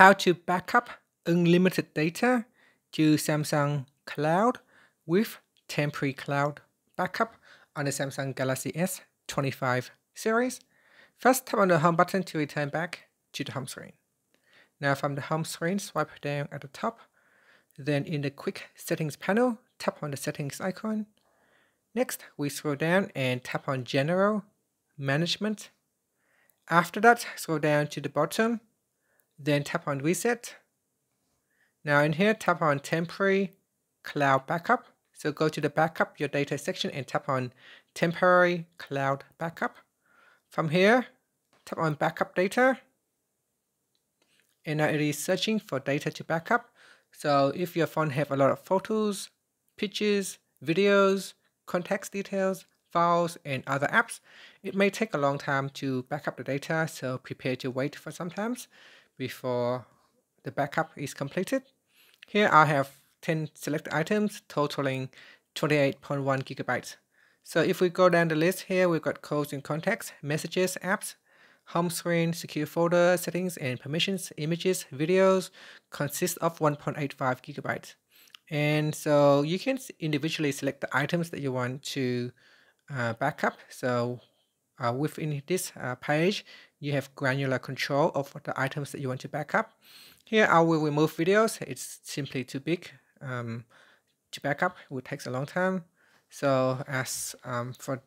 how to backup unlimited data to Samsung Cloud with temporary cloud backup on the Samsung Galaxy S25 series. First, tap on the home button to return back to the home screen. Now from the home screen, swipe down at the top. Then in the quick settings panel, tap on the settings icon. Next, we scroll down and tap on general, management. After that, scroll down to the bottom, then tap on reset. Now in here, tap on temporary cloud backup. So go to the backup your data section and tap on temporary cloud backup. From here, tap on backup data. And now it is searching for data to backup. So if your phone have a lot of photos, pictures, videos, context details, files, and other apps, it may take a long time to backup the data. So prepare to wait for some times before the backup is completed. Here I have 10 select items totaling 28.1 gigabytes. So if we go down the list here, we've got codes and contacts, messages, apps, home screen, secure folder, settings and permissions, images, videos, consist of 1.85 gigabytes. And so you can individually select the items that you want to uh, backup. So uh, within this uh, page, you have granular control of the items that you want to backup. Here I will remove videos. It's simply too big um, to backup. It would take a long time. So as um, for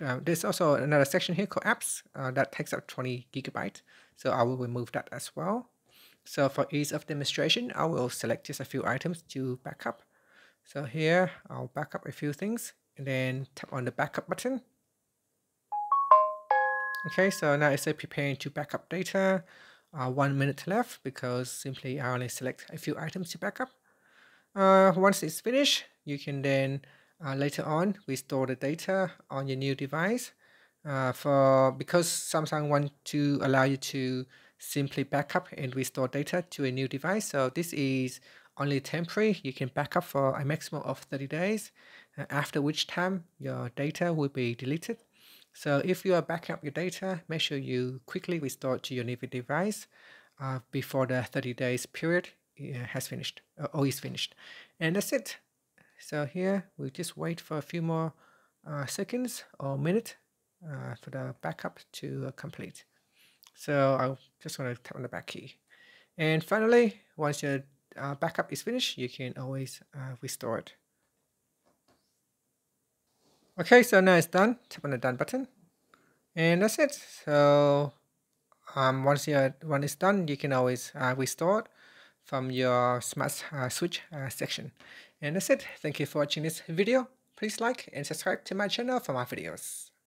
uh, there's also another section here called apps uh, that takes up 20 gigabyte. So I will remove that as well. So for ease of demonstration, I will select just a few items to backup. So here I'll backup a few things and then tap on the backup button. Okay, so now it says preparing to backup data. Uh, one minute left because simply I only select a few items to backup. Uh, once it's finished, you can then uh, later on restore the data on your new device. Uh, for because Samsung want to allow you to simply backup and restore data to a new device. So this is only temporary. You can backup for a maximum of 30 days, uh, after which time your data will be deleted. So if you are backing up your data, make sure you quickly restore to your new device uh, before the 30 days period has finished uh, or is finished. And that's it. So here we just wait for a few more uh, seconds or minute uh, for the backup to uh, complete. So I'm just going to tap on the back key. And finally, once your uh, backup is finished, you can always restore it. Okay, so now it's done. Tap on the done button. And that's it. So um, once your one is done, you can always uh, restore it from your smart uh, switch uh, section. And that's it. Thank you for watching this video. Please like and subscribe to my channel for more videos.